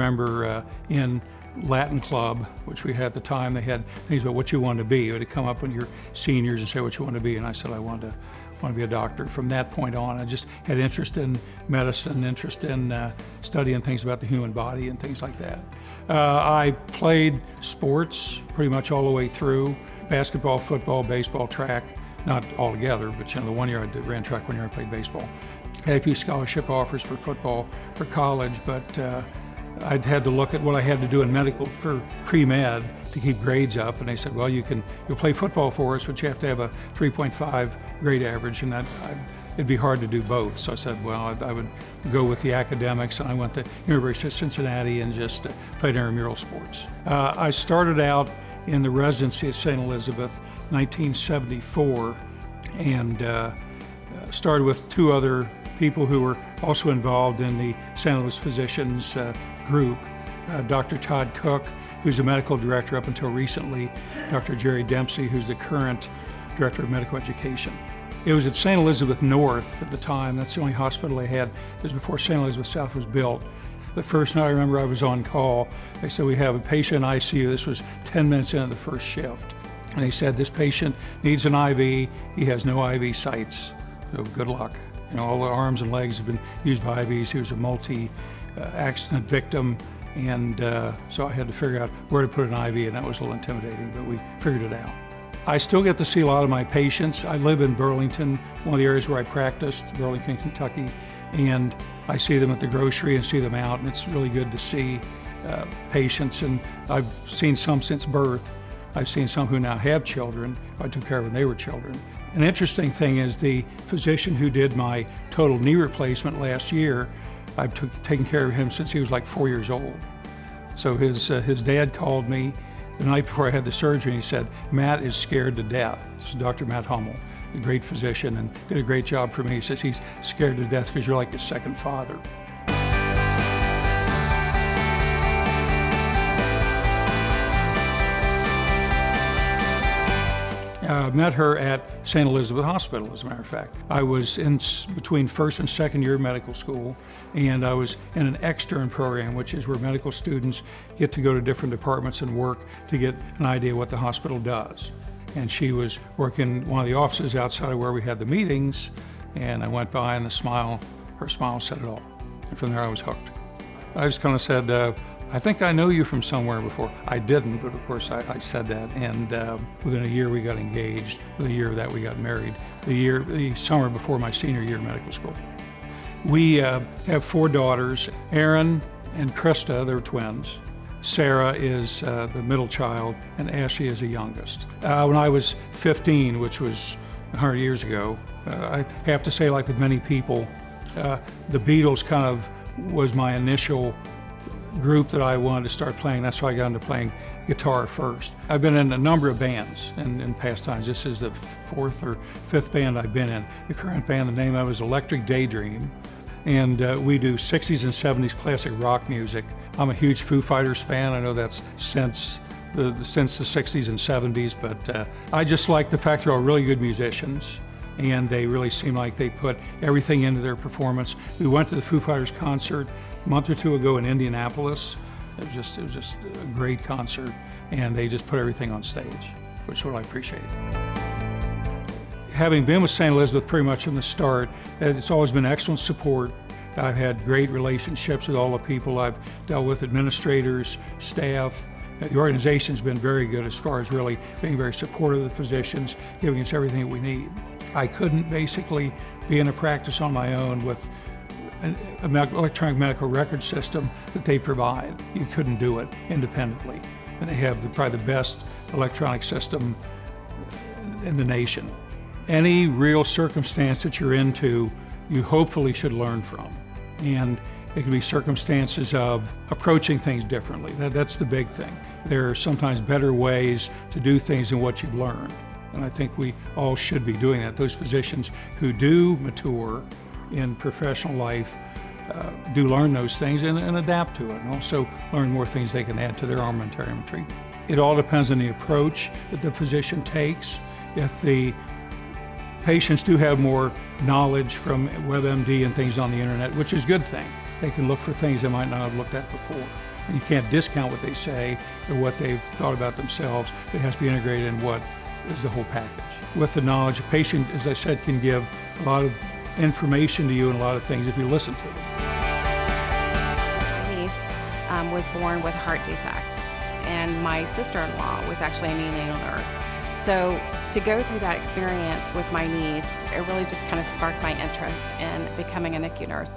remember uh, in Latin Club, which we had at the time, they had things about what you want to be. You would come up when you're seniors and say what you want to be, and I said I wanted to want to be a doctor. From that point on, I just had interest in medicine, interest in uh, studying things about the human body and things like that. Uh, I played sports pretty much all the way through basketball, football, baseball, track, not all together, but you know, the one year I did, ran track, one year I played baseball. Had a few scholarship offers for football for college, but uh, I'd had to look at what I had to do in medical for pre-med to keep grades up, and they said, "Well, you can you'll play football for us, but you have to have a 3.5 grade average," and that I, it'd be hard to do both. So I said, "Well, I, I, would go with the academics," and I went to University of Cincinnati and just uh, played intramural sports. Uh, I started out in the residency at St. Elizabeth, 1974, and uh, started with two other people who were also involved in the St. Elizabeth Physicians uh, group. Uh, Dr. Todd Cook, who's a medical director up until recently, Dr. Jerry Dempsey, who's the current director of medical education. It was at St. Elizabeth North at the time. That's the only hospital they had. It was before St. Elizabeth South was built. The first night I remember I was on call, they said, We have a patient in ICU. This was 10 minutes into the first shift. And they said, This patient needs an IV. He has no IV sites. So good luck. You know, all the arms and legs have been used by IVs. He was a multi-accident victim, and uh, so I had to figure out where to put an IV, and that was a little intimidating, but we figured it out. I still get to see a lot of my patients. I live in Burlington, one of the areas where I practiced, Burlington, Kentucky, and I see them at the grocery and see them out, and it's really good to see uh, patients. And I've seen some since birth. I've seen some who now have children. I took care of when they were children. An interesting thing is the physician who did my total knee replacement last year, I've taken care of him since he was like four years old. So his, uh, his dad called me the night before I had the surgery and he said, Matt is scared to death. This is Dr. Matt Hummel, a great physician and did a great job for me. He says he's scared to death because you're like his second father. Uh, met her at St. Elizabeth Hospital, as a matter of fact. I was in between first and second year medical school, and I was in an extern program, which is where medical students get to go to different departments and work to get an idea what the hospital does. And she was working in one of the offices outside of where we had the meetings, and I went by, and the smile, her smile said it all. And from there, I was hooked. I just kind of said, uh, I think I know you from somewhere before. I didn't, but of course I, I said that. And uh, within a year we got engaged. A year of that we got married. The year, the summer before my senior year of medical school. We uh, have four daughters, Erin and Krista, they're twins. Sarah is uh, the middle child, and Ashley is the youngest. Uh, when I was 15, which was 100 years ago, uh, I have to say, like with many people, uh, the Beatles kind of was my initial group that I wanted to start playing. That's why I got into playing guitar first. I've been in a number of bands in, in past times. This is the fourth or fifth band I've been in. The current band, the name of it is Electric Daydream. And uh, we do 60s and 70s classic rock music. I'm a huge Foo Fighters fan. I know that's since the, since the 60s and 70s, but uh, I just like the fact they're all really good musicians and they really seem like they put everything into their performance. We went to the Foo Fighters concert a month or two ago in Indianapolis. It was just it was just a great concert, and they just put everything on stage, which is what I appreciate. Having been with St. Elizabeth pretty much from the start, it's always been excellent support. I've had great relationships with all the people I've dealt with, administrators, staff. The organization's been very good as far as really being very supportive of the physicians, giving us everything that we need. I couldn't basically be in a practice on my own with an electronic medical record system that they provide. You couldn't do it independently. And they have the, probably the best electronic system in the nation. Any real circumstance that you're into, you hopefully should learn from. And it can be circumstances of approaching things differently. That, that's the big thing. There are sometimes better ways to do things than what you've learned. And I think we all should be doing that. Those physicians who do mature in professional life uh, do learn those things and, and, adapt to it, and also learn more things they can add to their armamentarium treatment. It all depends on the approach that the physician takes. If the patients do have more knowledge from WebMD and things on the internet, which is a good thing, they can look for things they might not have looked at before. And you can't discount what they say or what they've thought about themselves. It has to be integrated in what is the whole package. With the knowledge, a patient, as I said, can give a lot of information to you and a lot of things if you listen to them. My niece um, was born with a heart defect, and my sister-in-law was actually a neonatal nurse. So to go through that experience with my niece, it really just kind of sparked my interest in becoming a NICU nurse.